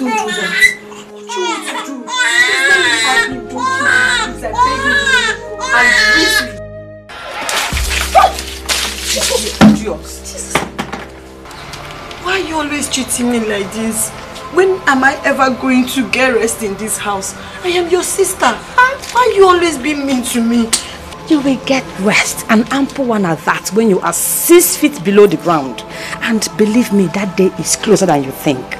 don't do that. What you want to do? Please don't look at me. Don't kill me. Please, I beg you. And please. Jesus. Why are you always treating me like this? When am I ever going to get rest in this house? I am your sister. Why are you always being mean to me? You will get rest, an ample one at that, when you are six feet below the ground. And believe me, that day is closer than you think.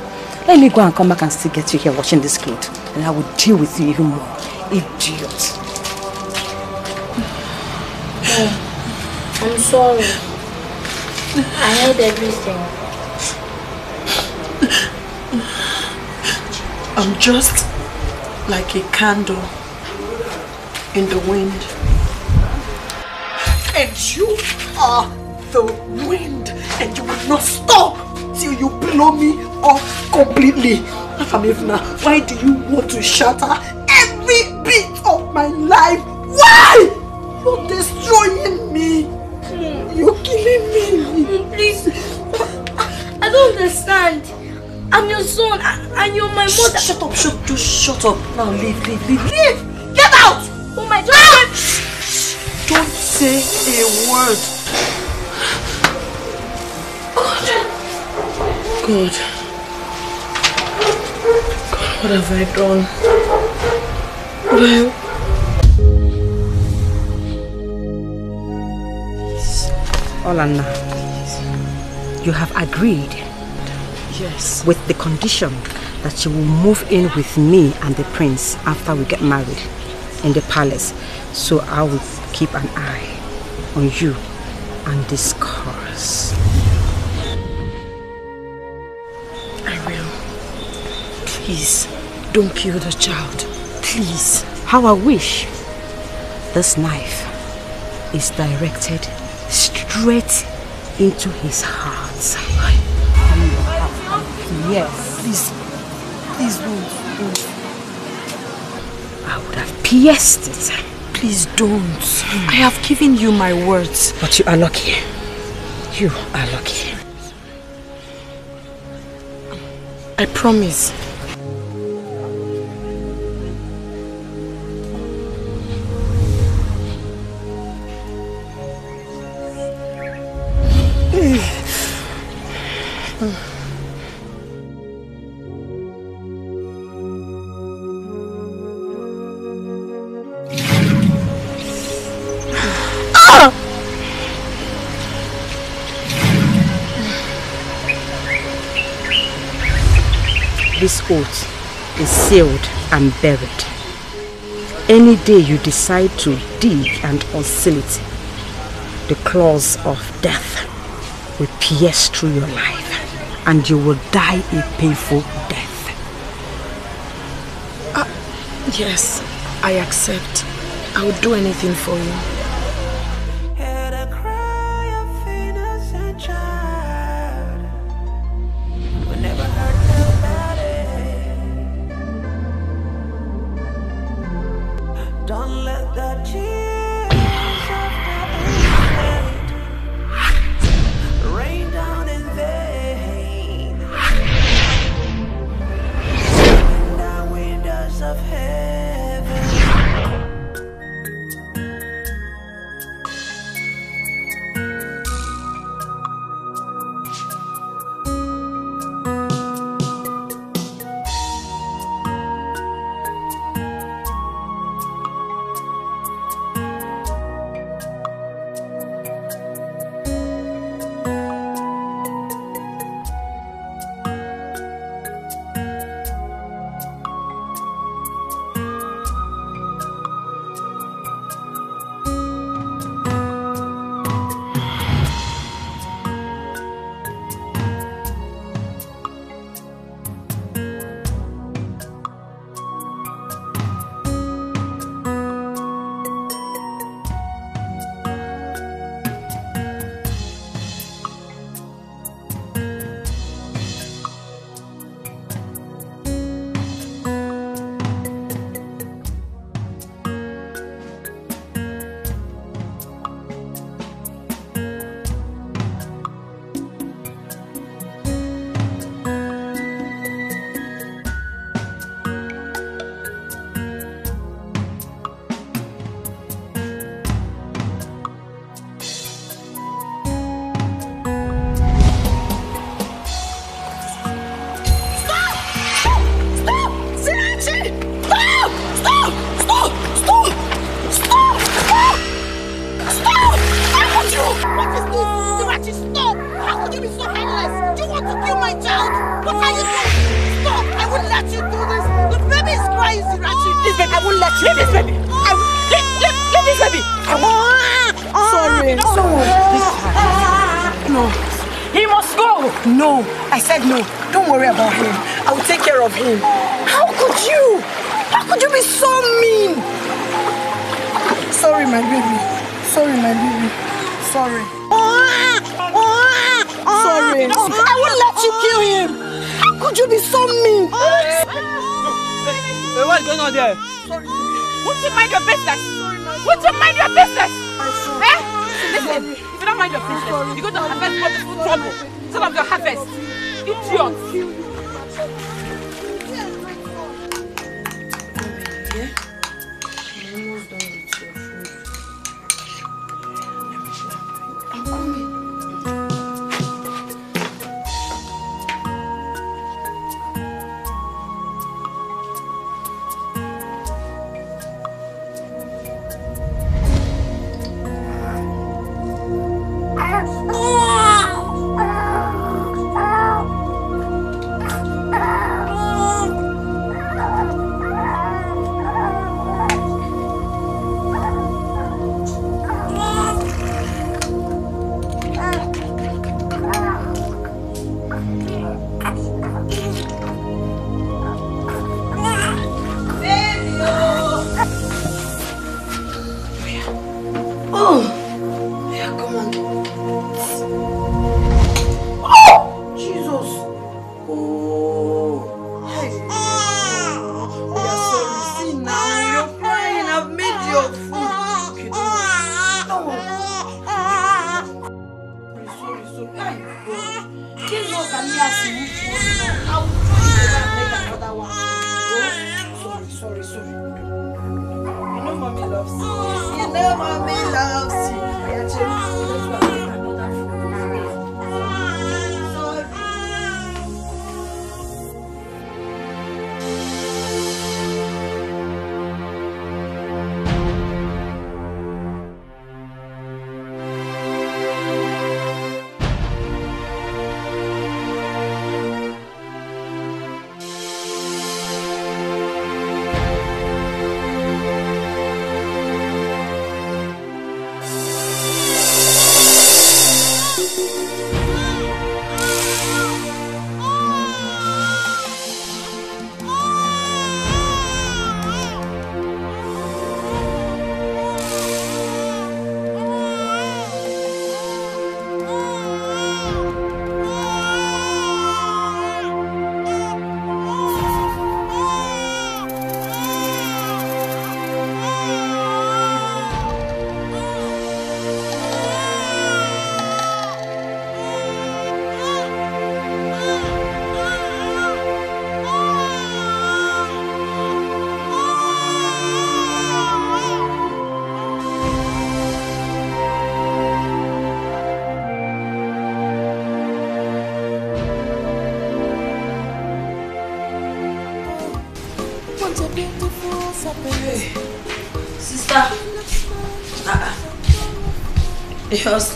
Let me go and come back and still get you here watching this clothes. And I will deal with you even more. Idiot. Oh, I'm sorry. I heard everything. I'm just like a candle in the wind. And you are the wind and you will not stop till you blow me off completely. Afamivna, why do you want to shatter every bit of my life? Why? You're destroying me. You're killing me. Please. I don't understand. I'm your son and you're my mother. Shut up, shut, just shut up. Now leave, leave, leave, leave. Get out. Oh my God. Don't say a word. God. God, what have I done? What have... You have agreed Yes. with the condition that you will move in with me and the prince after we get married in the palace. So I will keep an eye on you and this course. Please, don't kill the child. Please. How I wish this knife is directed straight into his heart. Yes. Please. Please don't. I would have pierced it. Please don't. I have given you my words. But you are lucky. You are lucky. I promise. This oath is sealed and buried. Any day you decide to dig and it, the claws of death will pierce through your life and you will die a painful death. Ah, yes, I accept. I will do anything for you. Him. How could you? How could you be so mean? Sorry, my baby. Sorry, my baby. Sorry. Sorry. I won't let you kill him. How could you be so mean? Hey, what's going on there? Won't you mind your business? Won't you mind your business? Eh? Listen, if you don't mind your business, you're going to harvest multiple trouble. Some of your harvest. Idiot.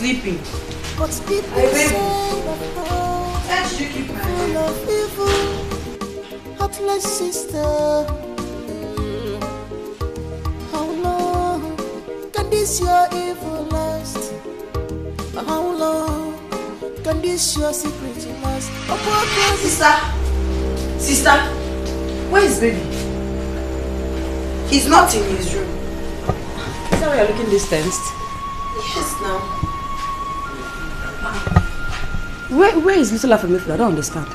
Sleeping. But deep Hey, baby. inside of her, Where did you keep my full of evil, heartless sister. Mm. How long can this your evil last? How long can this your secret last? Oh, poor girl, Sister. Sister. Where is baby? He's not in his room. Is that why you're looking this Where, where is little Afamefuna? I don't understand.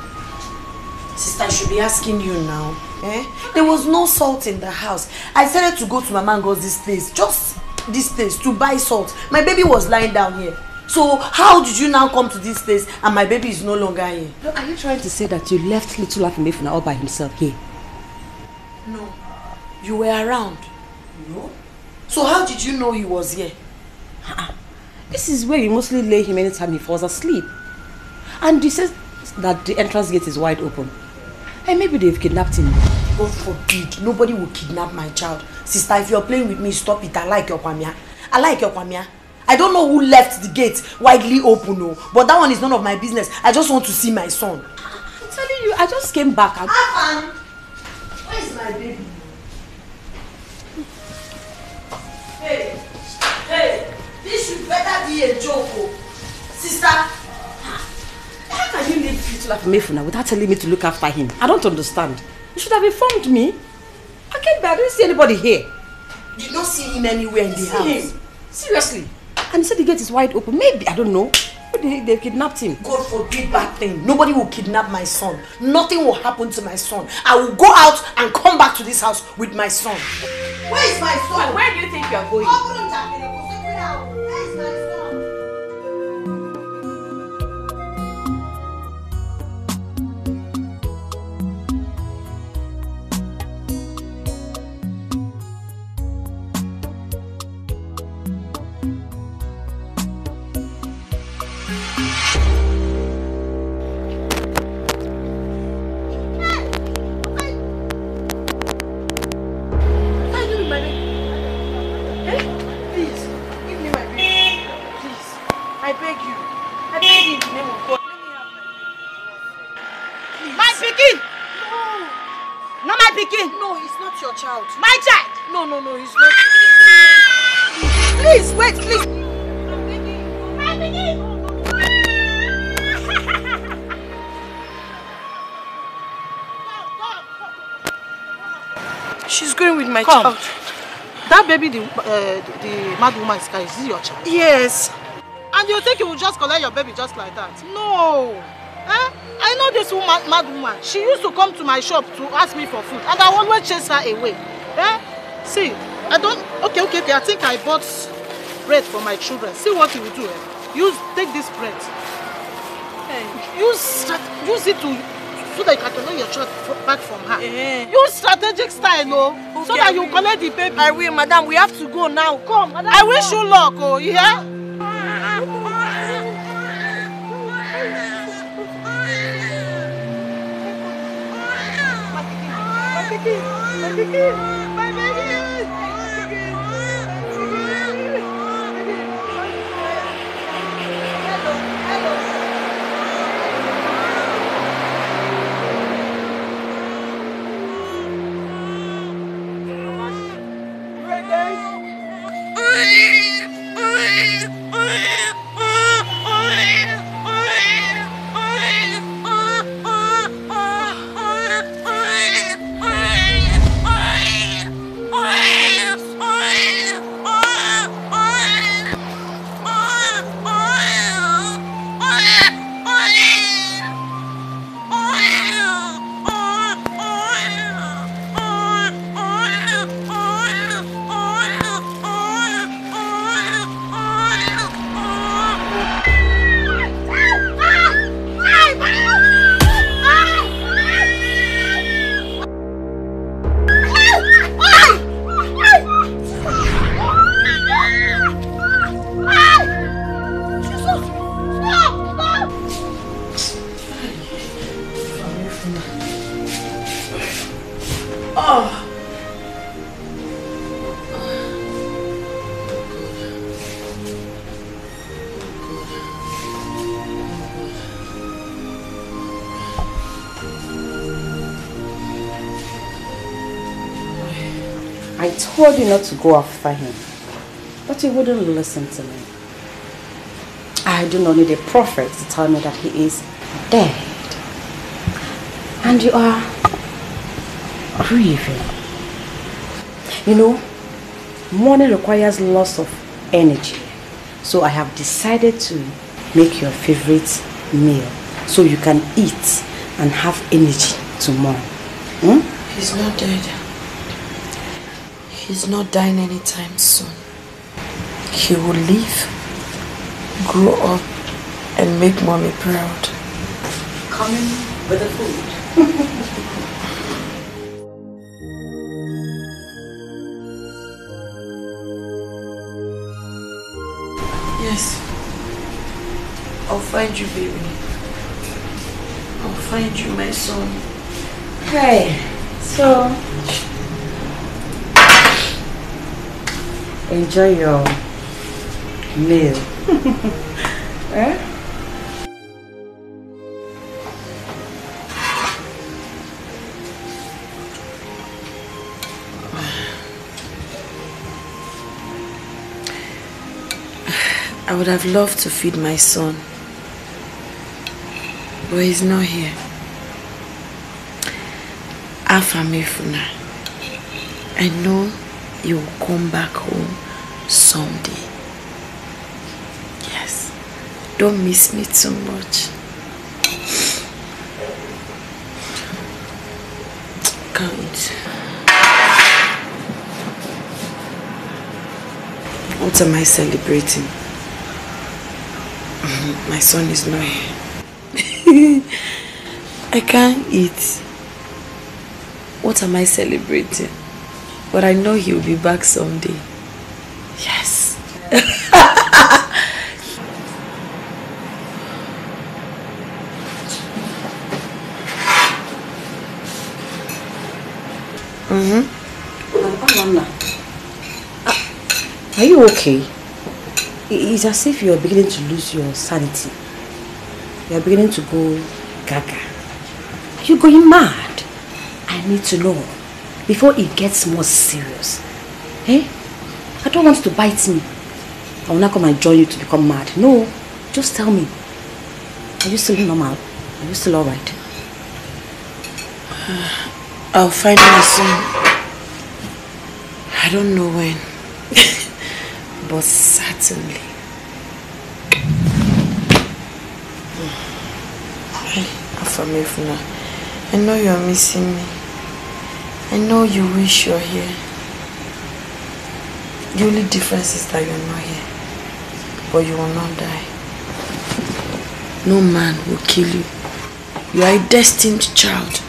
Sister, I should be asking you now. Eh? There was no salt in the house. I decided to go to Mama Ngo's this place, just this place, to buy salt. My baby was lying down here. So how did you now come to this place and my baby is no longer here? Look, Are you trying to say that you left little Afamefuna all by himself here? No. You were around. No. So how did you know he was here? This is where you mostly lay him anytime he falls asleep. And he says that the entrance gate is wide open. Hey, maybe they've kidnapped him. God forbid, nobody will kidnap my child. Sister, if you're playing with me, stop it. I like your kwamia. I like your kwamia. I don't know who left the gate widely open, no. But that one is none of my business. I just want to see my son. I'm telling you, I just came back. And... Afan, where is my baby? Hey, hey, this should better be a joke, oh. Sister, How can you leave little Afamefuna without telling me to look after him? I don't understand. You should have informed me. I came back, I didn't see anybody here. you don't see him anywhere in the See house. him. Seriously. And he said the gate is wide open. Maybe, I don't know. They, they kidnapped him. God forbid bad thing. Nobody will kidnap my son. Nothing will happen to my son. I will go out and come back to this house with my son. Where is my son? Where do you think you are going? Where is my son? I beg you. I beg you in the name of God. Let me have my baby. My pikin! No. No, my pikin! No, he's not your child. My child! No, no, no, he's not. Please, wait, please. I'm begging you. My pikin! She's going with my Come. child. That baby, the, uh, the, the mad woman is is this your child? Yes. You think you will just collect your baby just like that? No. Eh? I know this woman, mad woman. She used to come to my shop to ask me for food, and I always chase her away. Eh? See, I don't. Okay, okay, okay. I think I bought bread for my children. See what you will do. Eh? Use take this bread. Hey. Use strat- use it to so that you can collect your child back from her. Eh. Use strategic style, oh, so Okay, that I you collect the baby. I will, madam. We have to go now. Come. Madam, I wish you luck, oh, you hear? Not to go after him, but he wouldn't listen to me. I do not need a prophet to tell me that he is dead. And you are grieving. You know, mourning requires loss of energy. So I have decided to make your favorite meal so you can eat and have energy to mourn. Hmm? He's not dead. He's not dying anytime soon. He will live, grow up, and make mommy proud. Coming with the food. Yes. I'll find you, baby. I'll find you, my son. Hey, so enjoy your meal. eh? I would have loved to feed my son. But he's not here. Afamefuna, I know you will come back home someday. Yes. Don't miss me too much. Can't. What am I celebrating? My son is not here. I can't eat. What am I celebrating? But I know he'll be back someday. Yes. Mm-hmm. Ah. Are you okay? It's as if you're beginning to lose your sanity. You're beginning to go gaga. Are you going mad? I need to know before it gets more serious. Eh? I don't want to bite me. I will not come and join you to become mad. No, just tell me. Are you still normal? Are you still alright? I'll find my son. I don't know when. but certainly. Hey, Afamefuna, I know you're missing me. I know you wish you're here. The only difference is that you're not here. But you will not die. No man will kill you. You are a destined child.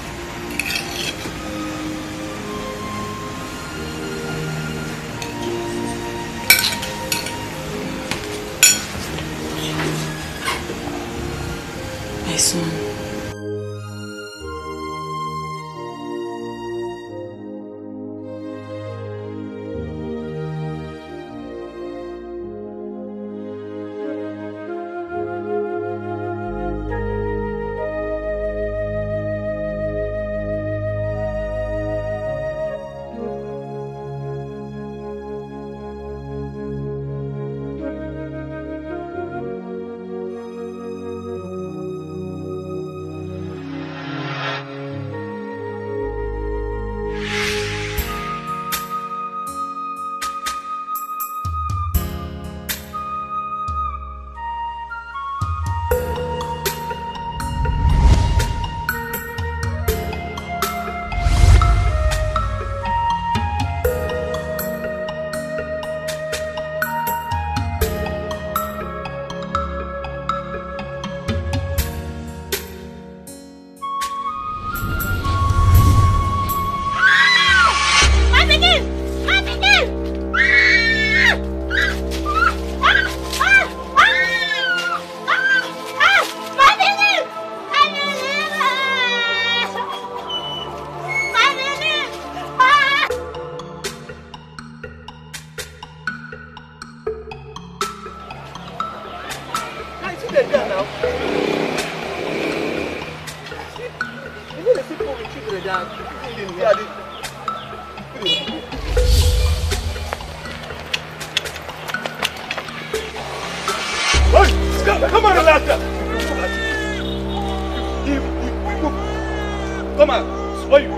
Come on, where you?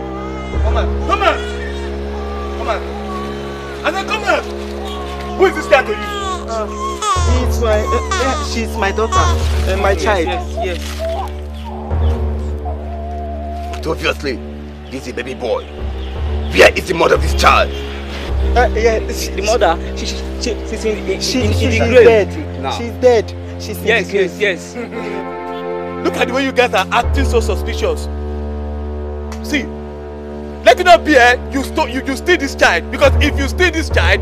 Come on, come on, come on. And then come on. Who is this guy to you? It's my, uh, uh, she's my daughter, uh, my child. Yes, yes. But obviously, this is a baby boy. Where is the mother of this child? Uh, yeah, she, The mother, she, she, she, she's in, in, she, in, in she's the grave. dead. Now. She's dead. She's in Yes, the grave. yes, yes. Look at the way you guys are acting so suspicious. Let it not be eh, you, sto- you you steal this child because if you steal this child,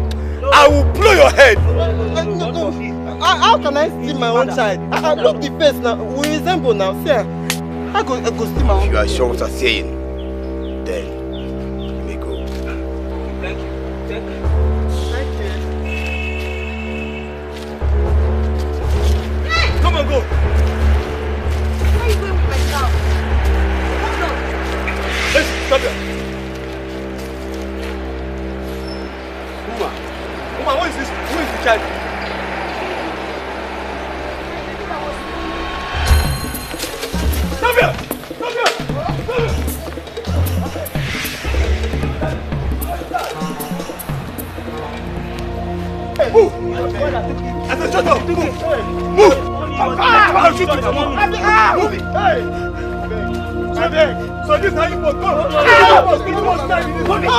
I will blow your head. How, how can I steal my own child? I, I look the face now. We resemble now. See, ah. I go I go steal my If own. you are sure what I'm saying, then you may go. Thank you. Thank you. Come on, go. Where are you going with my child? Hold on. Hey, stop there. man, who is this? Who is the child? Come here! Come here! Come here! Move! I said, shut up! Move! Move! Ah! I'll shoot you tomorrow! Ah! Move it! Hey! So this is how you must go! You must, you must die in this!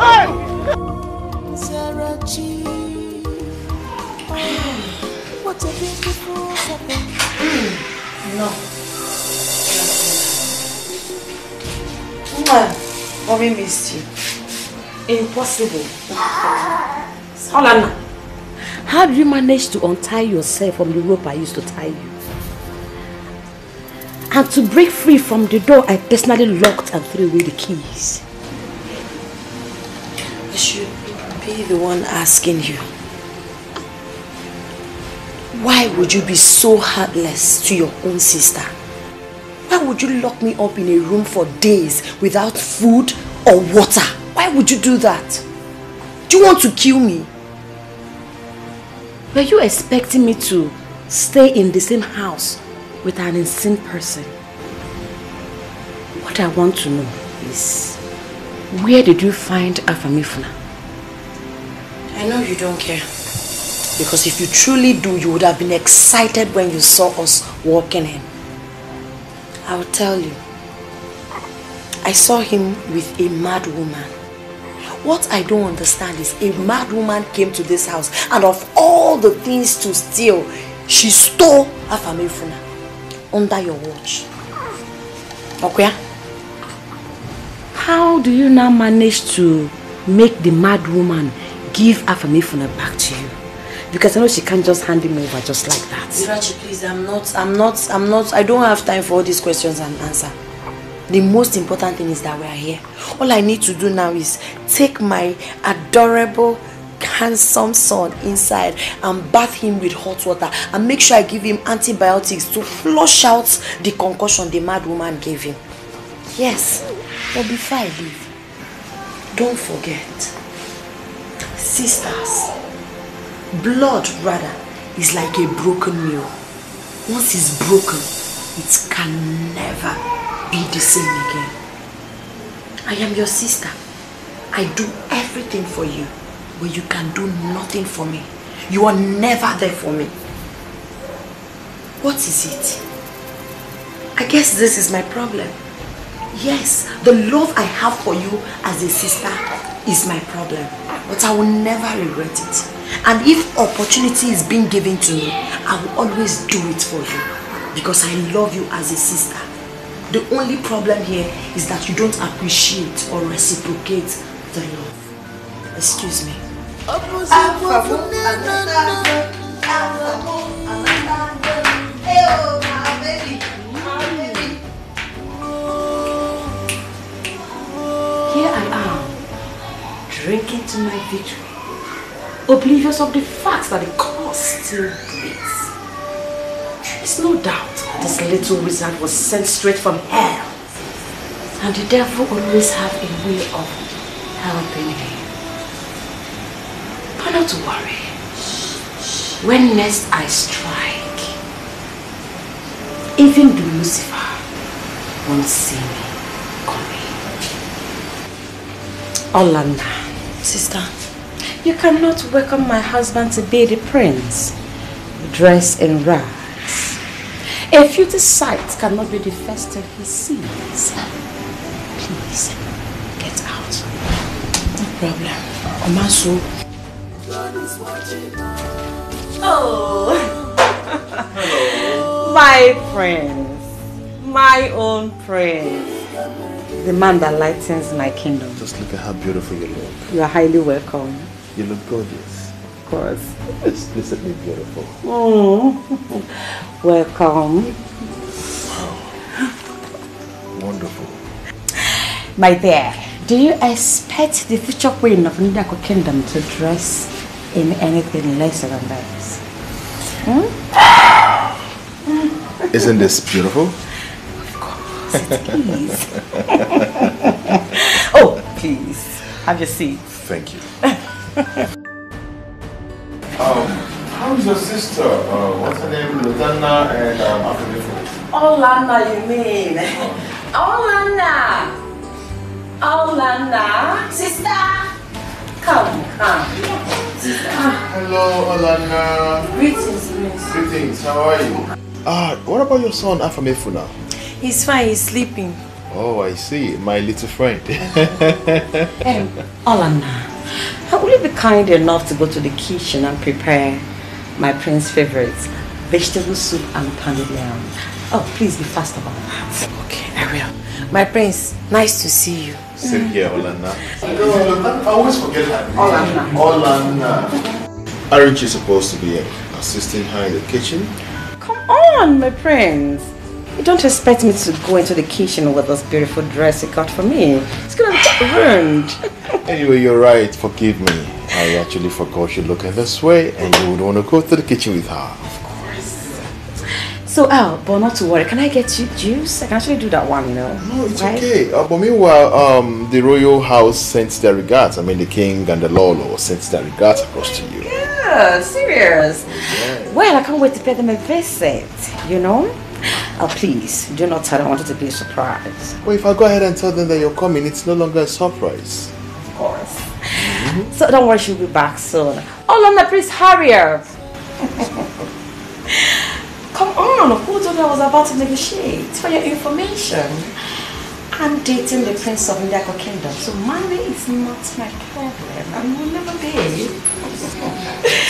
Hey! No. Mwah. Mommy missed you. Impossible. Olana, how did you manage to untie yourself from the rope I used to tie you? And to break free from the door, I personally locked and threw away the keys. I should be the one asking you. Why would you be so heartless to your own sister? Why would you lock me up in a room for days without food or water? Why would you do that? Do you want to kill me? Were you expecting me to stay in the same house with an insane person? What I want to know is, where did you find Afamefuna? I know you don't care. Because if you truly do, you would have been excited when you saw us walking in. I'll tell you. I saw him with a mad woman. What I don't understand is a mad woman came to this house and of all the things to steal, she stole a family Afamefuna under your watch. Okuya, how do you now manage to make the mad woman give Afamefuna back to you? Because I know she can't just hand him over just like that. Zirachi, please, I'm not, I'm not, I'm not, I don't have time for all these questions and answer. The most important thing is that we are here. All I need to do now is take my adorable, handsome son inside and bath him with hot water and make sure I give him antibiotics to flush out the concussion the mad woman gave him. Yes, but before I leave, don't forget, sisters, blood rather is like a broken mirror. Once it's broken, it can never be the same again. I am your sister. I do everything for you, but you can do nothing for me. You are never there for me. What is it? I guess this is my problem. Yes, the love I have for you as a sister is my problem, but I will never regret it. And if opportunity is being given to me, I will always do it for you because I love you as a sister. The only problem here is that you don't appreciate or reciprocate the love. Excuse me. Here I am, drinking to my victory, oblivious of the fact that the cause still breathes. There is no doubt this little wizard was sent straight from hell. And the devil always have a way of helping him. But not to worry. When next I strike, even the Lucifer won't see me coming. Olana, sister, you cannot welcome my husband to be the prince, dressed in rags. A future sight cannot be the first thing he sees. Please, get out. No problem. Omasu. Oh, my prince, my own prince, the man that lightens my kingdom. Just look at how beautiful you look. You are highly welcome. You look gorgeous. Of course. Explicitly beautiful. Oh, welcome. Wonderful. My dear, do you expect the future queen of Ndako Kingdom to dress in anything lesser than this? Hmm? Isn't this beautiful? Please. oh, please. Have your seat. Thank you. um, how's your sister? Uh, what's her name? Lutanna and um, Afro Olana, you mean? Olana! Olana! Sister! Come, come. Hello, Olana. Greetings, Prince. Greetings, how are you? Ah, what about your son, Afamefuna? He's fine, he's sleeping. Oh, I see. My little friend. Um, Olana, will you be kind enough to go to the kitchen and prepare my prince's favorites, vegetable soup and pounded yam? Oh, please be fast about that. Okay, I will. My prince, nice to see you. Same here, Olana. I always forget her name. Olana. Olana. Aren't you supposed to be assisting her in the kitchen? Come on, my prince. You don't expect me to go into the kitchen with this beautiful dress you got for me. It's gonna be ruined. Anyway, you're right. Forgive me. I actually forgot you looking this way and you would want to go to the kitchen with her. Of course. So, Al, but not to worry. Can I get you juice? I can actually do that one, you know. No, it's right? okay. Uh, but meanwhile, um, the royal house sends their regards. I mean, the king and the Lolo sends their regards across to you. Yeah, serious. Yeah. Well, I can't wait to pay them a visit, you know? Oh, please, do not tell them I wanted to be a surprise. Well, if I go ahead and tell them that you're coming, it's no longer a surprise. Of course. So don't worry, she'll be back soon. Oh, Lana, please hurry up. Come on, who told you I was about to negotiate? For your information. I'm dating the Prince of Ndako Kingdom, so money is not my problem and will never be.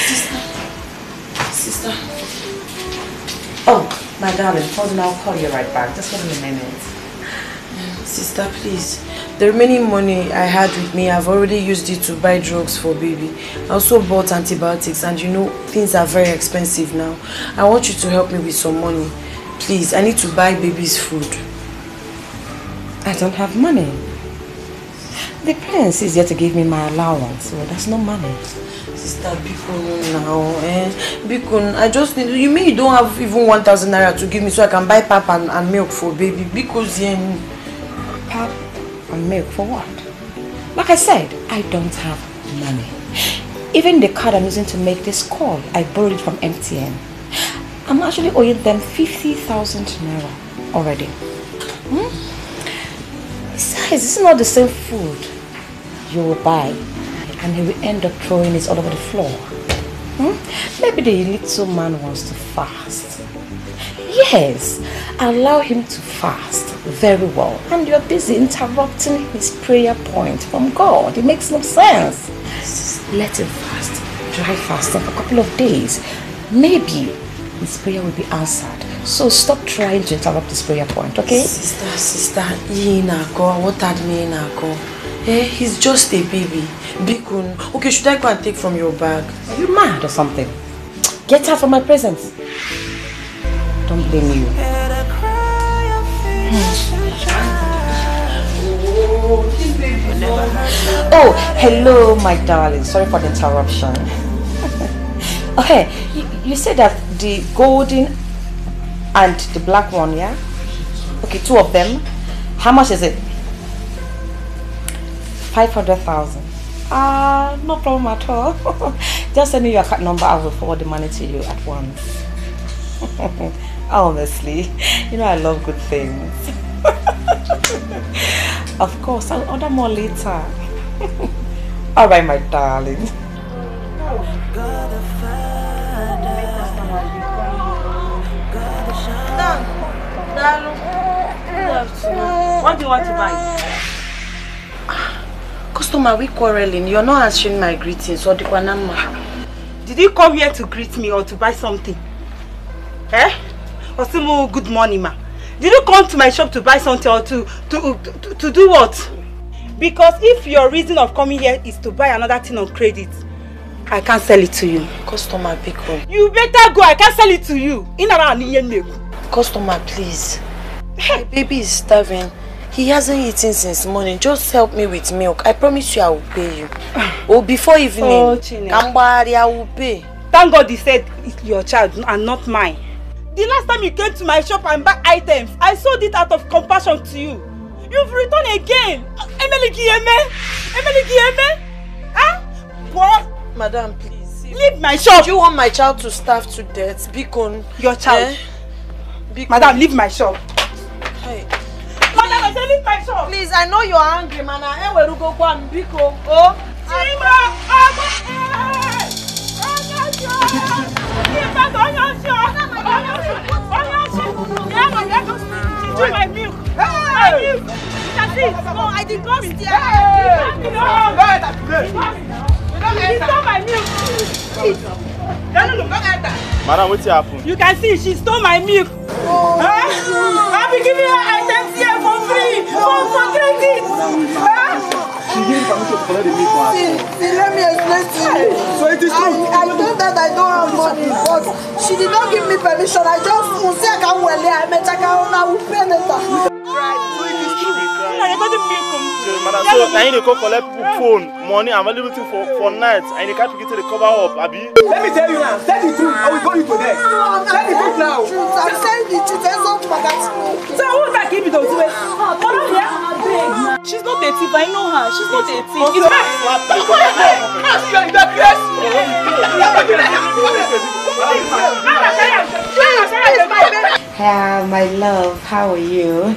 Sister. Sister. Oh, my darling, hold on, I'll call you right back. Just give me a minute. Sister, please. The remaining money I had with me, I've already used it to buy drugs for baby. I also bought antibiotics and you know, things are very expensive now. I want you to help me with some money. Please, I need to buy baby's food. I don't have money. The prince is here to give me my allowance, so that's no money. Sister, Bikun now, eh? Bikun, I just need, you mean you don't have even 1,000 naira to give me so I can buy pap and, and milk for baby? Because, yeah, Pap and milk for what? Like I said, I don't have money. Even the card I'm using to make this call, I borrowed it from MTN. I'm actually owing them 50,000 naira already. Hmm? Besides, this is not the same food you will buy and he will end up throwing it all over the floor. Hmm? Maybe the little man wants to fast. Yes, allow him to fast very well. And you're busy interrupting his prayer point from God. It makes no sense. Just let him fast. Try fasting for a couple of days. Maybe his prayer will be answered. So stop trying to interrupt his prayer point, okay? Sister, sister, what had me? Eh, he's just a baby. Bikun. Okay, should I go and take from your bag? Are you mad or something? Get out from my presence. Don't blame you. Hmm. Oh, hello, my darling. Sorry for the interruption. okay, you, you said that the golden and the black one, yeah? Okay, two of them. How much is it? 500,000. Ah, no problem at all. Just send me your account number. I will forward the money to you at once. Honestly, you know I love good things. of course, I'll order more later. All right, my darling. What do you want to buy? Customer, we quarreling. You're not answering my greetings. Or Did you come here to greet me or to buy something? Eh? Osimo, good morning, ma. Did you come to my shop to buy something or to, to, to, to do what? Because if your reason of coming here is to buy another thing on credit, I can't sell it to you. Customer, pick up. You better go. I can't sell it to you. Inara ni Customer, please. My baby is starving. He hasn't eaten since morning. Just help me with milk. I promise you I will pay you. oh, before evening. Oh. Kambari, I will pay. Thank God he said it's your child and not mine. The last time you came to my shop and buy items, I sold it out of compassion to you. You've returned again. Emily Kieme? Emily Kieme? Huh? What? Madam, please. Leave my shop. Do you want my child to starve to death? Bikon. Your child? Eh? Bikon. Madam, leave my shop. Hey my daily please i know you are angry man. I m go go. chima ọgbọ Oh. ọchị ọhịa ịgbata onye ọchị ọhịa onye ọchị onye ọchị ya nọ ya nọ jiju my milk my milk that's it no i dey go steer i dey go you stole my milk madam wetin happen. you can see she stole my milk. Oh, huh? See, see, let me explain to you. So it is true. I, I told that I don't have money, but she did not give me permission. I just say I can't well, I met I can I will pay later. To him. Madam, so now you dey go collect phone, money, and valuable thing for for night, and you can't begin to the cover up, abi? Let me tell you now. Tell the truth or we go you to there. No, I'm Tell the truth now. I'm saying the truth. There's no magazine. So who's that give it to you? Follow here. She's not a thief. I know her. She's not a thief. It's her. My love, how are you?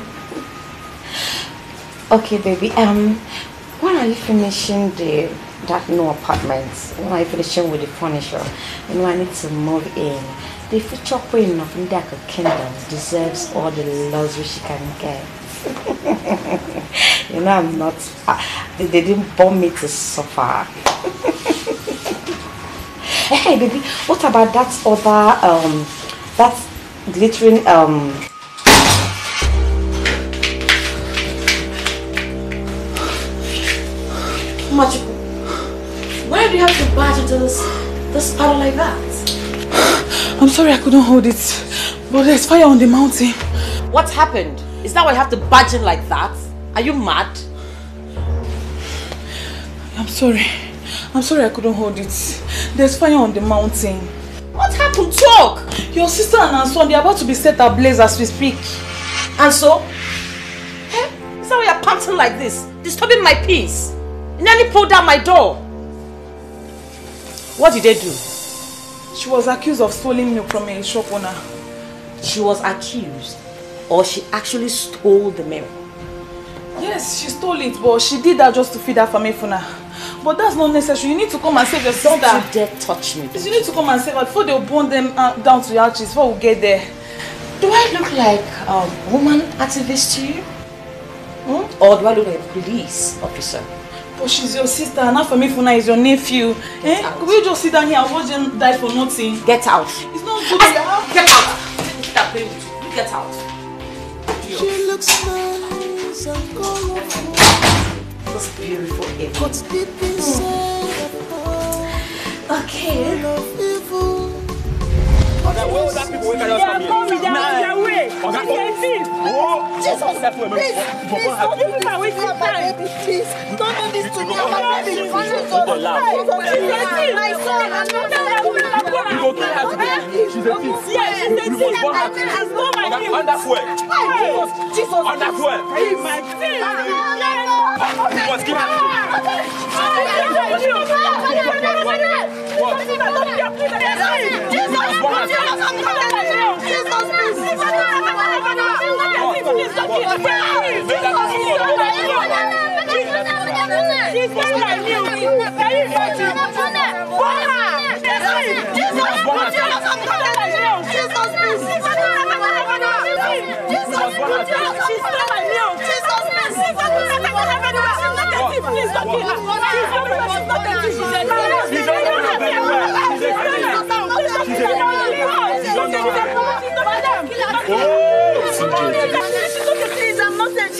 Okay, baby. Um, when are you finishing the that new apartment? When are you finishing with the furniture? You know, I need to move in. The future queen of Ndiako Kingdom deserves all the luxury she can get. you know, I'm not. They, they didn't born me to suffer. hey, baby, what about that other um, that glittering um Much. Why do you have to barge into this this puddle like that? I'm sorry I couldn't hold it. But there's fire on the mountain. What happened? Is that why you have to barge in like that? Are you mad? I'm sorry. I'm sorry I couldn't hold it. There's fire on the mountain. What happened? Talk! Your sister and her son, they're about to be set ablaze as we speak. And so? Eh? Is that why you're panting like this? Disturbing my peace? And then you nearly pulled down my door. What did they do? She was accused of stealing milk from a shop owner. She was accused or she actually stole the milk? Yes, she stole it, but she did that just to feed her family for now. But that's not necessary. You need to come and save your sister. Don't you dare touch me. You need to come and save her before they'll burn them uh, down to the ashes before we get there. Do I look like a woman activist to you? Hmm? Or do I look like a police officer? But she's your sister and her family Funa is your nephew. Eh? Will you just sit down here and watch them die for nothing? Get out. It's not good. Get out. You. You get out. She looks nice and colorful, This beautiful evening. but deep inside of her, Okay. full of evil. Oga, where would that people wey carry us come here? Oga, oh, Jesus, that woman. please, please, don't do this to me, my baby, please. Don't do this to me, my baby. Jesus, Don't laugh. my son, I'm not You go kill her today. She's a thief. You must burn her today. Oga, under fuel. Jesus, isso aqui Jesus, Jesus, Jesus,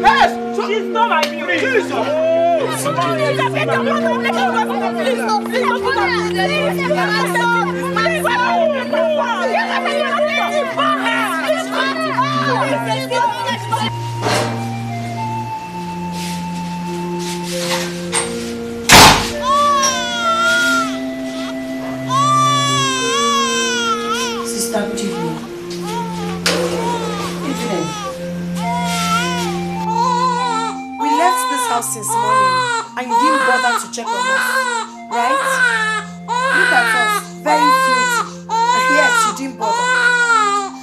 Yes, she stole my milk. Sister, good evening. Evening. House since morning and you didn't bother to check on us, right? Look at us, very filthy. And yet you didn't bother.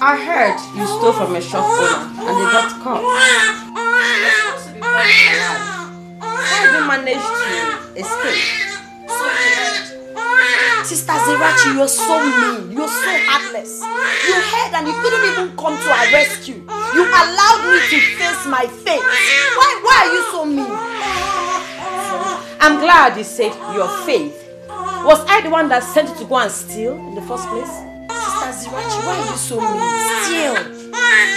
I heard you stole from a shop owner and they got caught. How did you manage to escape? Sister Zerachi, you're so mean. You're so heartless. You heard and you couldn't even come to our rescue. You allowed me to face my fate. Why, why are you so mean? I'm glad you said your faith. Was I the one that sent you to go and steal in the first place? Zerachi, why are you so mean? Still.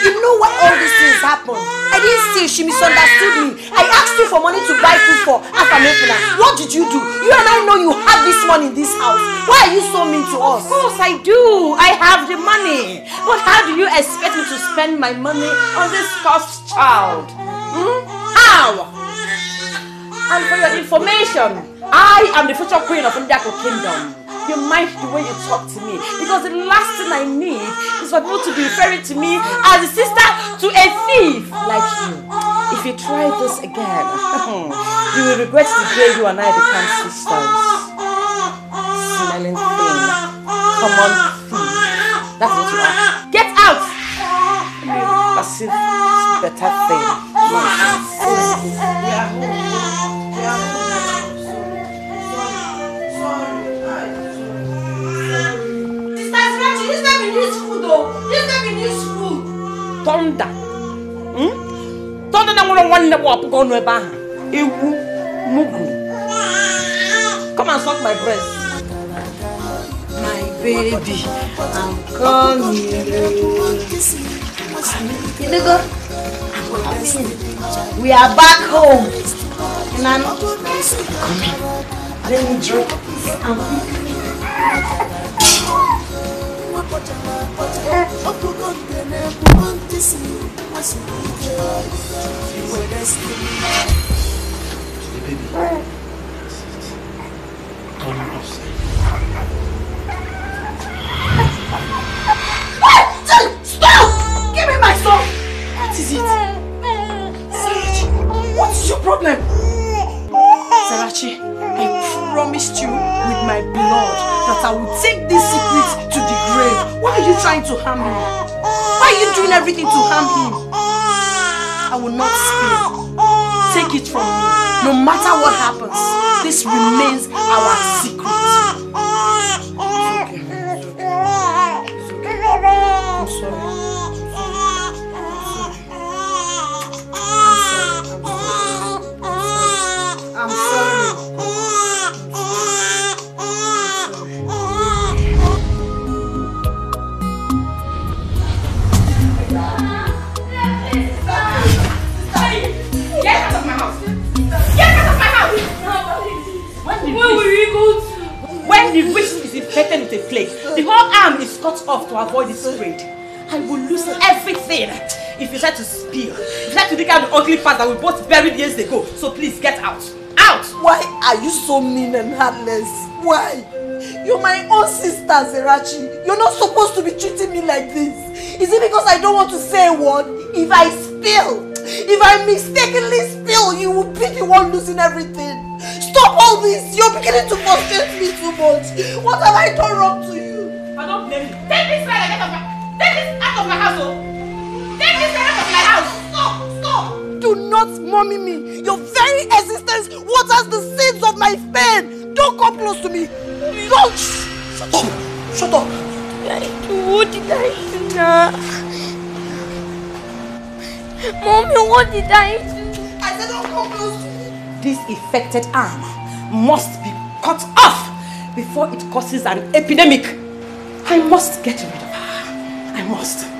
You know why all these things happen. I didn't steal. She misunderstood me. I asked you for money to buy food for Afamefuna. What did you do? You and I know you have this money in this house. Why are you so mean to us? Of course I do. I have the money. But how do you expect me to spend my money on this cursed child? Hmm? How? And for your information, I am the future queen of Ndiako Kingdom. You mind the way you talk to me because the last thing I need is for people to be referring to me as a sister to a thief like you. If you try this again, you will regret the day you and I become sisters. Smelling thing, common thief. That's what you are. Get out! Passive, better thing. Sister Thunder. Hmm? Thunder na nwere nwanne bụ ọkpụkọ ọnụ ebe ahụ. Ewu, mugu. Come and suck my breast. My baby, I'm coming. Idigo, we are back home. And I'm coming. Let me drink Stop! Give me my! What is it? Sarachi, what is your problem? Sarachi, I promised you with my blood that I will take this secret to the grave. Why are you trying to harm him? Why are you doing everything to harm him? I will not spill. Take it from me. No matter what happens, this remains our secret. I'm sorry. If you try to spill. If you try to dig out the ugly part that we both buried years ago. So please get out. Out! Why are you so mean and heartless? Why? You're my own sister, Zerachi. You're not supposed to be treating me like this. Is it because I don't want to say a word? If I spill, if I mistakenly spill, you will be the one losing everything. Stop all this. You're beginning to frustrate me too much. What have I done wrong to you? I don't blame you. Take this man and get out of my Take this out of my house, oh! Take this out of my house! Stop! Stop! Do not mommy me. Your very existence waters the seeds of my pain. Don't come close to me. Don't! Shut up! Shut up! What did I do now? Mommy, what did I do? I said don't come close to me. This affected arm must be cut off before it causes an epidemic. I must get rid of her. I must.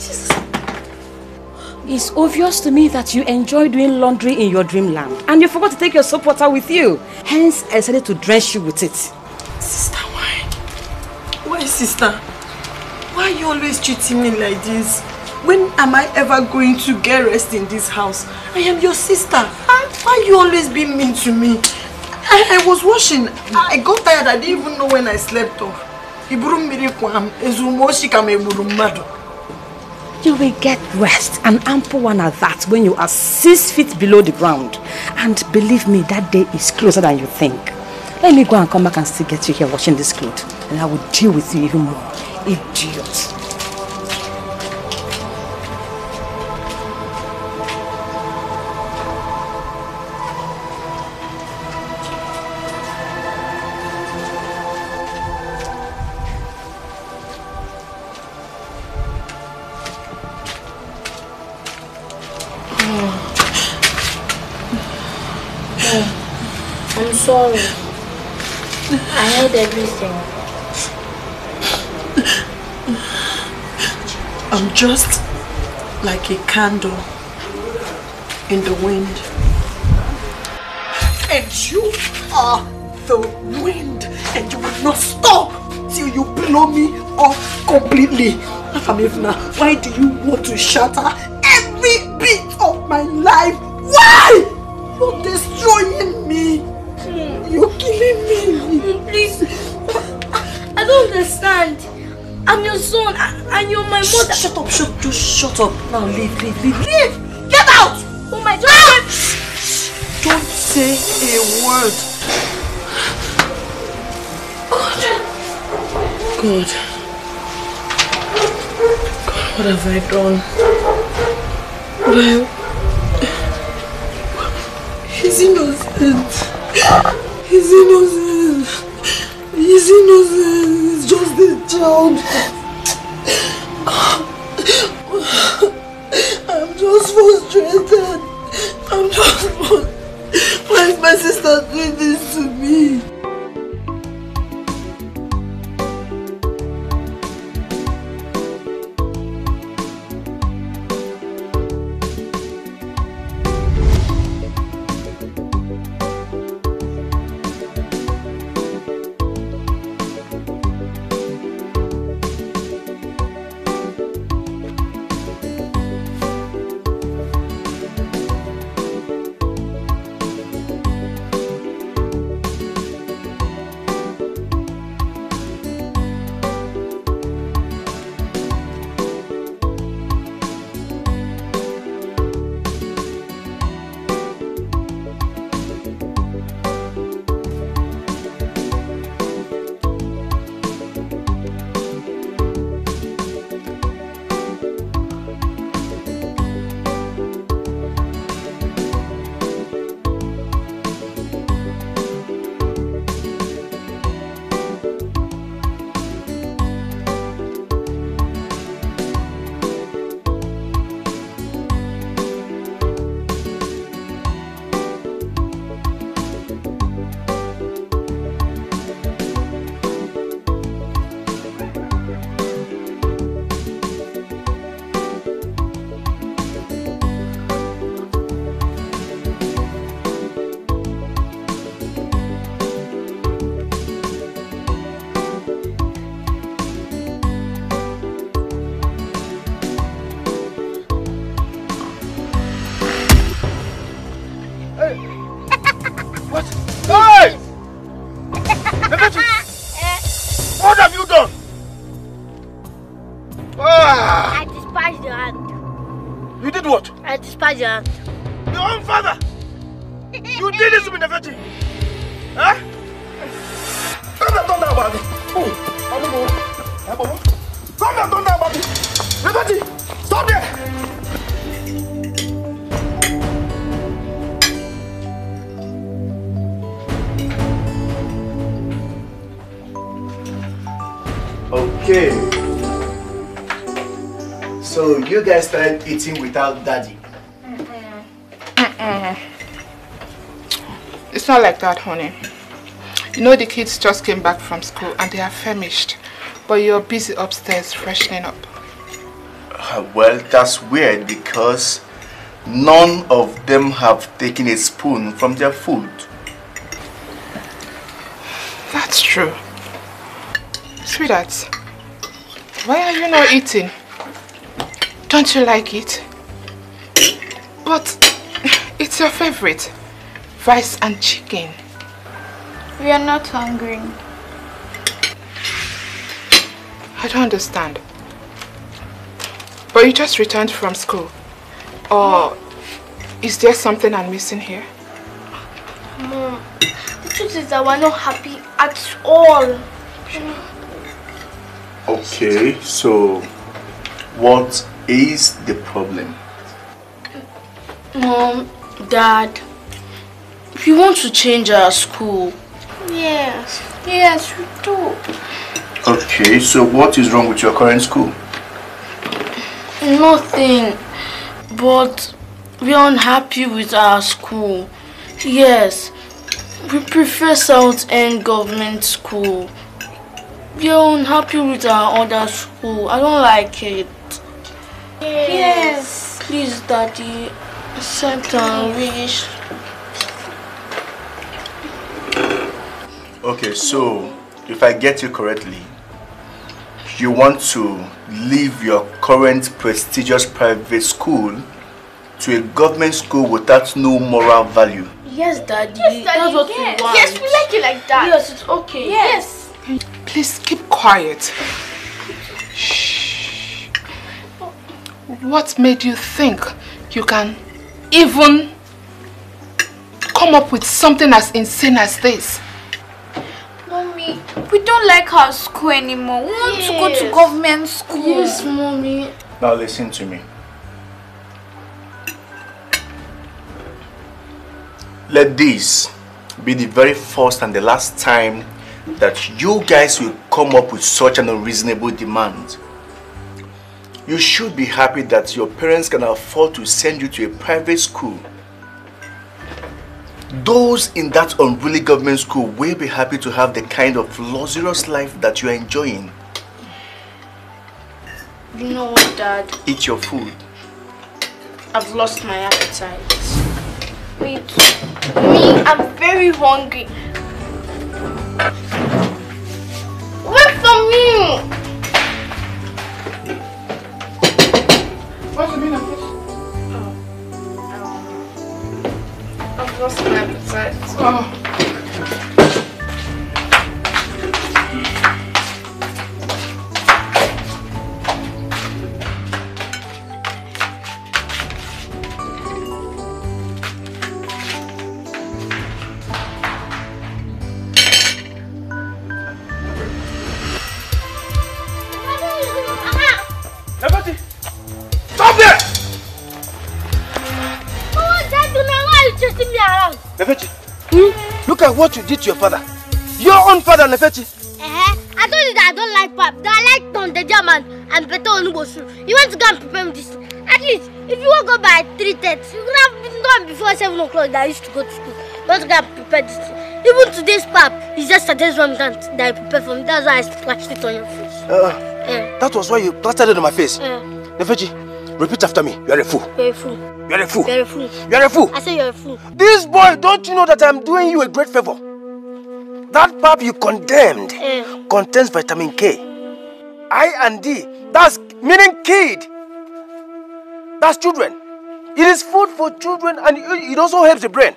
It's obvious to me that you enjoy doing laundry in your dreamland and you forgot to take your soap water with you. Hence, I decided to drench you with it. Sister, why? My sister, why are you always treating me like this? When am I ever going to get rest in this house? I am your sister. Why are you always being mean to me? I, I was washing. I got tired. I didn't even know when I slept off. You will get rest, an ample one at that, when you are six feet below the ground. And believe me, that day is closer than you think. Let me go and come back and still get you here washing this clothes. And I will deal with you even more. Idiot. I'm just like a candle in the wind. And you are the wind, and you will not stop till you blow me off completely. Afamefuna, why do you want to shatter every bit of my life? Why? You're destroying me. Hmm. You're killing me. Please. I don't understand. I'm your son and you're my mother. Shut up, shut, just shut up. Now leave, leave, leave, leave. Get out. Oh my God. Ah! Don't say a word. God. God. God, what have I done? Well, he's innocent. He's innocent. He's innocent. I'm just frustrated. I'm just frustrated. Why is my sister doing this to me? I despise your hand. Your own father! You did this to me, Nefertiti! Huh? Come and done that about me! Oh, I'm going to go. Come and done that about me! Nefertiti! Stop there! Okay. So you guys started eating without daddy. It's not like that, honey. You know the kids just came back from school and they are famished. But you're busy upstairs freshening up. Uh, Well, that's weird because none of them have taken a spoon from their food. That's true. Sweetheart, why are you not eating? Don't you like it? But it's your favorite. Rice and chicken. We are not hungry. I don't understand. But you just returned from school. Or is there something I'm missing here? Mom, the truth is that we're not happy at all. Okay, so what is the problem? Mom, Dad, we want to change our school. Yes, yes, we do. Okay, so what is wrong with your current school? Nothing. But we are unhappy with our school. Yes, we prefer South End Government School. We are unhappy with our other school. I don't like it. Yes. Please, Daddy, accept our wish. Okay, so if I get you correctly, you want to leave your current prestigious private school to a government school without no moral value. Yes, Daddy. Yes, Daddy, That's what yes. we want. Yes, we like it like that. Yes, it's okay. Yes. Please keep quiet. Shh. What made you think you can even come up with something as insane as this? Mommy, we don't like our school anymore. We want to go to government school. Yes, Mommy. Now listen to me. Let this be the very first and the last time that you guys will come up with such an unreasonable demand. You should be happy that your parents can afford to send you to a private school. Those in that unruly government school will be happy to have the kind of luxurious life that you are enjoying. You know what, Dad? Eat your food. I've lost my appetite. Me too. Me, I'm very hungry. Wait for me. What's the meaning Oh. At what you did to your father. Your own father, Nefeti. Eh? I told you that I don't like pap. That I like Tom the German and Beto Onubosu. You want to go and prepare me this? At least, if you want to go by 3.30, you could have been gone before 7 o'clock that I used to go to school. You want to go and prepare this. Even today's pap is just today's one that that I prepared for me. That's why I splashed it on your face. Uh, Eh, that was why you plastered it on my face. eh, Nefeti, repeat after me. You are a fool. you're a fool. You are a fool. You're a fool. You are a fool. I say you're a fool. This boy, don't you know that I'm doing you a great favor? That pap you condemned Eh, contains vitamin K. I and D, that's meaning kid. That's children. It is food for children and it also helps the brain.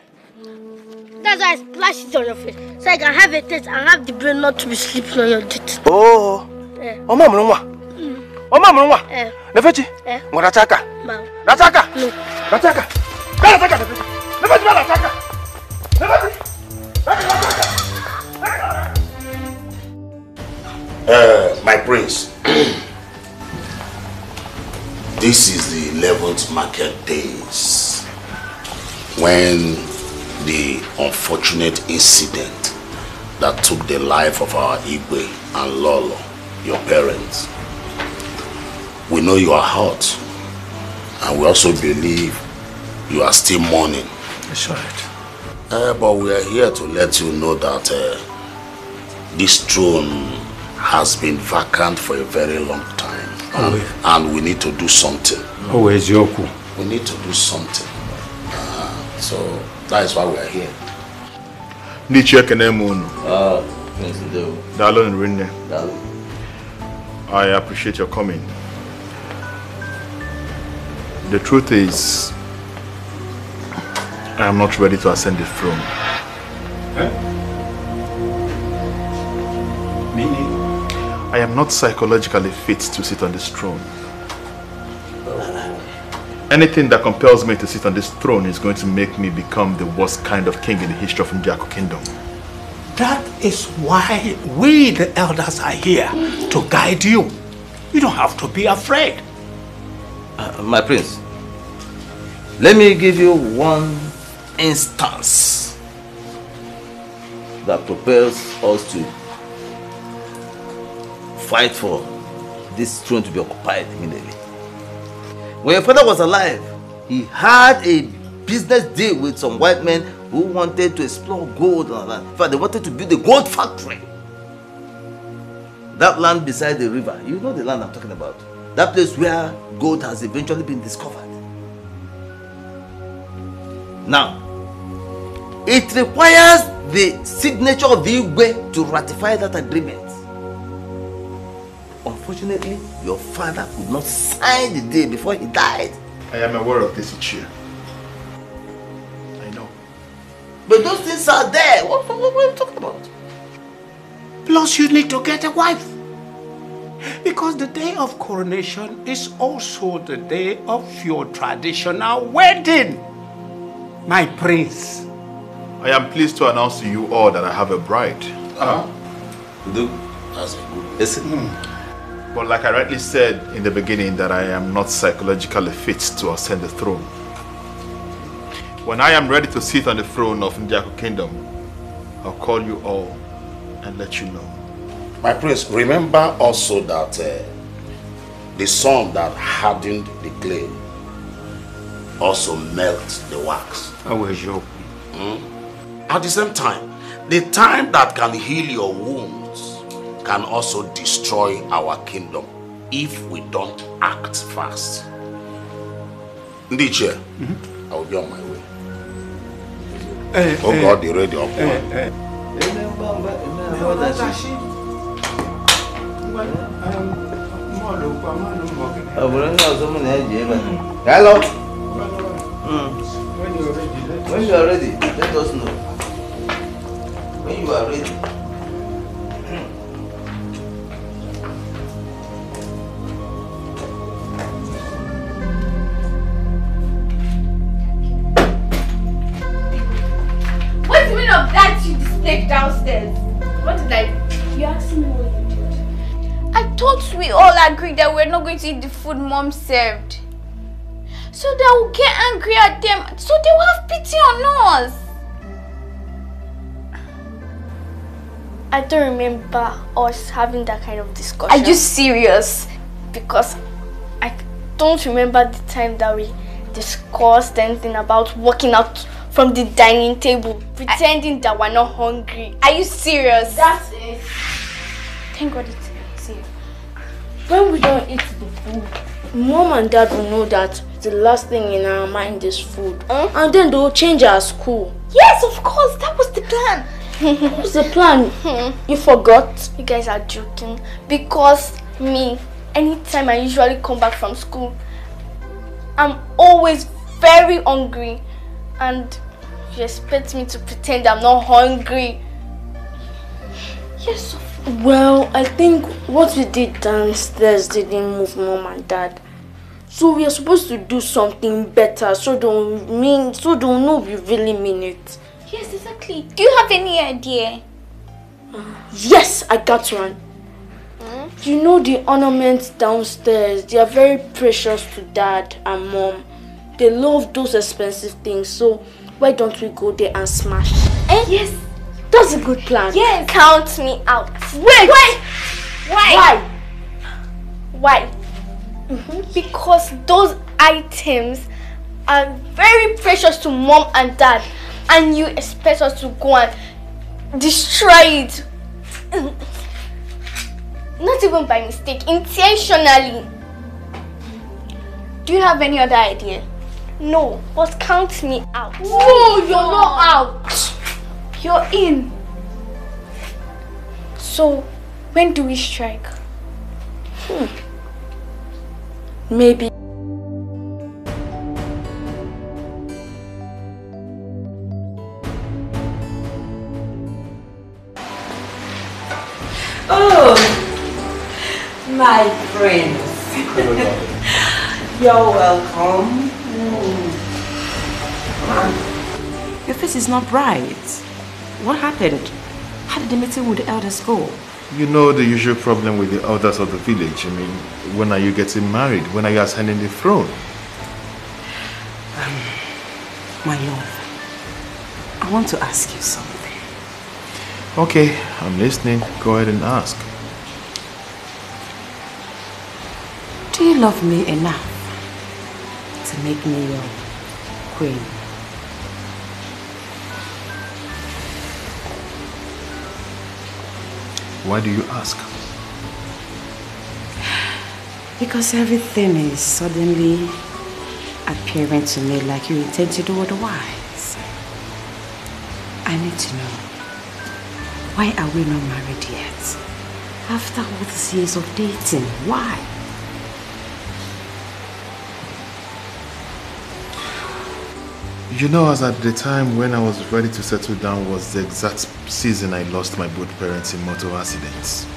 that's why I splashed it on your face. So I can have a taste and have the brain not to be sleeping on your teeth. Oh, Eh, ọmọ amụrụ nwa. Ọmọ amụrụ nwa. eh, Nefechi, eh. ngwa racha aka. Ma. Racha aka. No. Racha aka. Bịa racha aka, Nefechi. Nefechi, bịa racha aka. Nefechi. Uh, my prince, this is the 11th market days when the unfortunate incident that took the life of our Igwe and Lolo, your parents. We know you are hurt and we also believe you are still mourning. That's right. Uh, but we are here to let you know that uh, this throne has been vacant for a very long time. Oh, And, and we need to do something. Oh, eziokwu. We need to do something. Uh, so that is why we are here. Ndị chi ekene m unu. Daalụ nri nne. I appreciate your coming. The truth is, I am not ready to ascend the throne. Meaning? I am not psychologically fit to sit on this throne. Anything that compels me to sit on this throne is going to make me become the worst kind of king in the history of Ndiako Kingdom. That is why we, the elders, are here to guide you. You don't have to be afraid. Uh, my prince, let me give you one instance that propels us to fight for this throne to be occupied immediately. When your father was alive, he had a business deal with some white men who wanted to explore gold on land. In fact, they wanted to build a gold factory. That land beside the river, you know the land I'm talking about. That place where gold has eventually been discovered. Now, it requires the signature of the Igwe to ratify that agreement. Unfortunately, your father could not sign the day before he died. I am aware of this issue. I know. But those things are there. What, what, what are you talking about? Plus, you need to get a wife. Because the day of coronation is also the day of your traditional wedding, my prince. I am pleased to announce to you all that I have a bride. Uh-huh. That's a good Listen. But like I rightly said in the beginning that I am not psychologically fit to ascend the throne. When I am ready to sit on the throne of Ndiako Kingdom, I'll call you all and let you know. My prince, remember also that uh, the son that hardened the clay also melts the wax. I was joking. Mm? At the same time, the time that can heal your wounds can also destroy our kingdom if we don't act fast. Ndiche, I will be on my way. Eh, oh eh, God, the radio up eh, eh. Obodo ndị ọzọ mụ na-eji ebe Mm. When you are ready, let us know. When you are ready. What's the meaning of that you displayed downstairs? What did I... You asked me what you did. I thought we all agreed that we're not going to eat the food mom served. So that we'll get angry at them, so they will have pity on us. I don't remember us having that kind of discussion. Are you serious? Because I don't remember the time that we discussed anything about walking out from the dining table, pretending that we're not hungry. Are you serious? That's it. Thank God it's here. When we don't eat the food, mom and dad will know that the last thing in our mind is food. And then they'll change our school. Yes, of course. That was the plan. What's the plan? Hmm. You forgot? You guys are joking. Because me, anytime I usually come back from school, I'm always very hungry. And you expect me to pretend I'm not hungry. Yes, of Well, I think what we did downstairs didn't move mom and dad. So we are supposed to do something better so don't mean so don't know we really mean it. Yes, exactly. Do you have any idea? Yes, I got one. You know the ornaments downstairs, they are very precious to dad and mom. They love those expensive things, so why don't we go there and smash? Eh? Yes. That's a good plan. Yes. Count me out. Wait! Why? Why? Why? Why? Because those items are very precious to mom and dad, and you expect us to go and destroy it. Not even by mistake, intentionally. Do you have any other idea? No, but count me out. No, you're not out. You're in. So, when do we strike? Hmm. Maybe Oh, my friends. You're welcome. Your face is not bright. What happened? How did the meeting with the elders go? You know the usual problem with the elders of the village. I mean, when are you getting married? When are you ascending the throne? Um, my love, I want to ask you something. Okay, I'm listening. Go ahead and ask. Do you love me enough to make me your queen? Why do you ask? Because everything is suddenly appearing to me like you intend to do otherwise. I need to know, why are we not married yet? After all these years of dating, why? You know, as at the time when I was ready to settle down was the exact season I lost my both parents in motor accidents.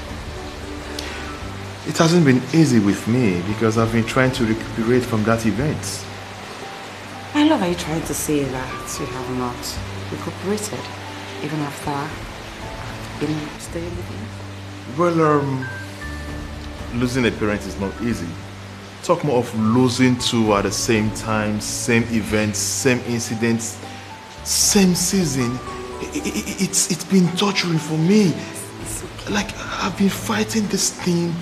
It hasn't been easy with me because I've been trying to recuperate from that event. I love how you're trying to say that you have not recuperated even after being staying with you. Well, um, losing a parent is not easy. Talk more of losing two at the same time, same events, same incidents, same season. I- I- I- it's it's been torturing for me. Like I've been fighting this thing.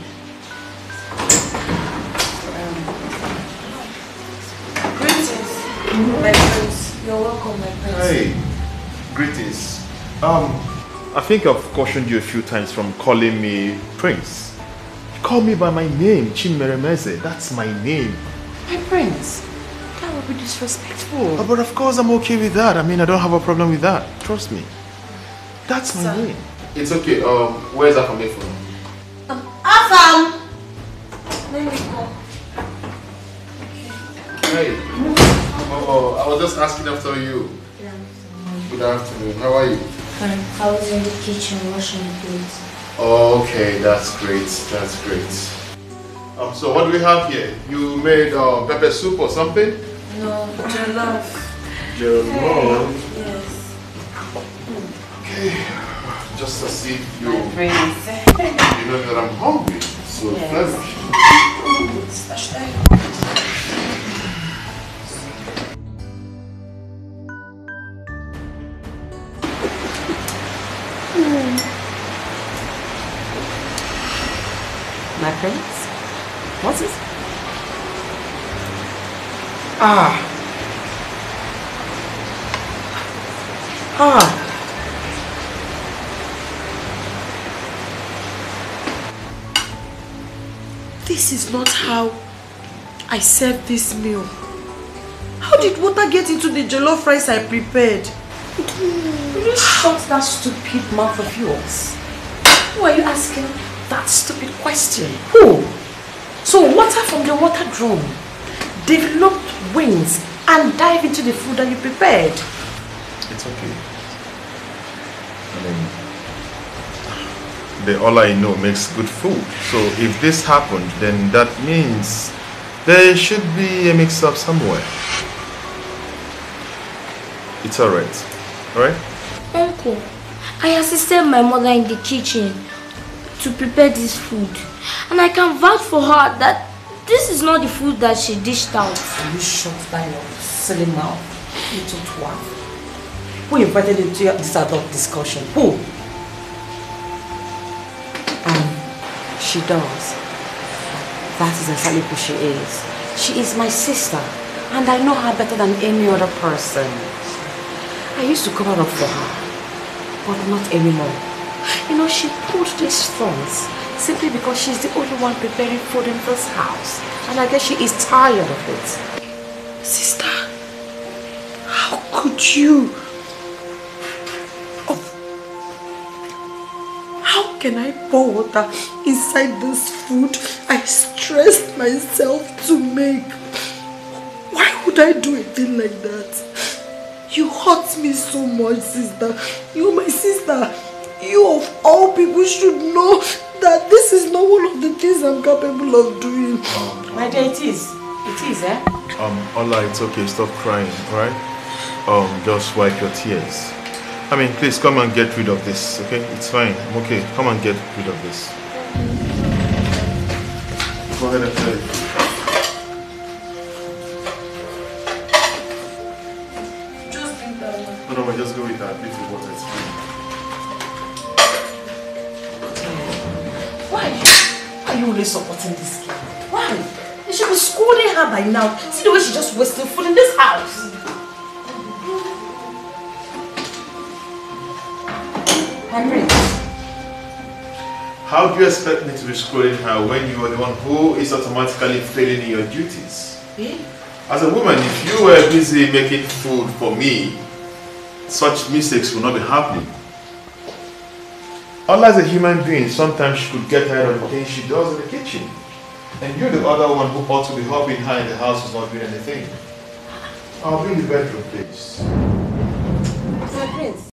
Greetings, my friends. You're welcome, my friends. Hey, greetings. Um, I think I've cautioned you a few times from calling me Prince. You call me by my name, Chimeremeze. That's my name. My prince, that would be disrespectful. Oh, but of course I'm okay with that. I mean, I don't have a problem with that. Trust me. That's my Sir. name. It's okay. Um, where's that coming from? Afam! Let me go. Hey. Oh, I was just asking after you. Good afternoon. How are you? Fine. I was in the kitchen washing clothes. Okay, that's great. That's great. Um, so what do we have here? You made uh, pepper soup or something? No, jollof. Jollof. Yes. Okay. Just to see if you, you know that I'm hungry. So Yes. famished. Prince? What's it? Ah. Ah. This is not how I serve this meal. How did water get into the jollof rice I prepared? Will you shut that stupid mouth of yours? Who are you asking that stupid question? Who? So water from the water drum developed wings and dive into the food that you prepared. It's okay. I mean, the all I know makes good food. So if this happened, then that means there should be a mix-up somewhere. It's alright. Alright? Uncle, I assisted my mother in the kitchen to prepare this food. And I can vouch for her that this is not the food that she dished out. Will you shut down your silly mouth, little twat? Who invited you to this adult discussion? Who? Um, she does. That is exactly who she is. She is my sister, and I know her better than any other person. I used to cover up for her, but not anymore. You know, she pulled these stunts simply because she's the only one preparing food in this house. And I guess she is tired of it. Sister, how could you? Oh, how can I pour water inside this food I stressed myself to make? Why would I do a thing like that? You hurt me so much, sister. You're my sister. You of all people should know that this is not one of the things I'm capable of doing. My dear, it is. It is, eh? Um, Ola, it's okay. Stop crying, alright? Um, just wipe your tears. I mean, please come and get rid of this, okay? It's fine. I'm okay. Come and get rid of this. Go ahead and tell it. Just drink that No, no, no, just go with that. Little You supporting this girl? Why? You should be scolding her by now. See the way she just wasting food in this house. Henry. How do you expect me to be scolding her when you are the one who is automatically failing in your duties? Eh? As a woman, if you were busy making food for me, such mistakes will not be happening. Allah as a human being, sometimes she could get tired of the things she does in the kitchen. And you're the other one who ought to be helping her in the house who's not doing anything. I'll be in the bedroom, please. My prince.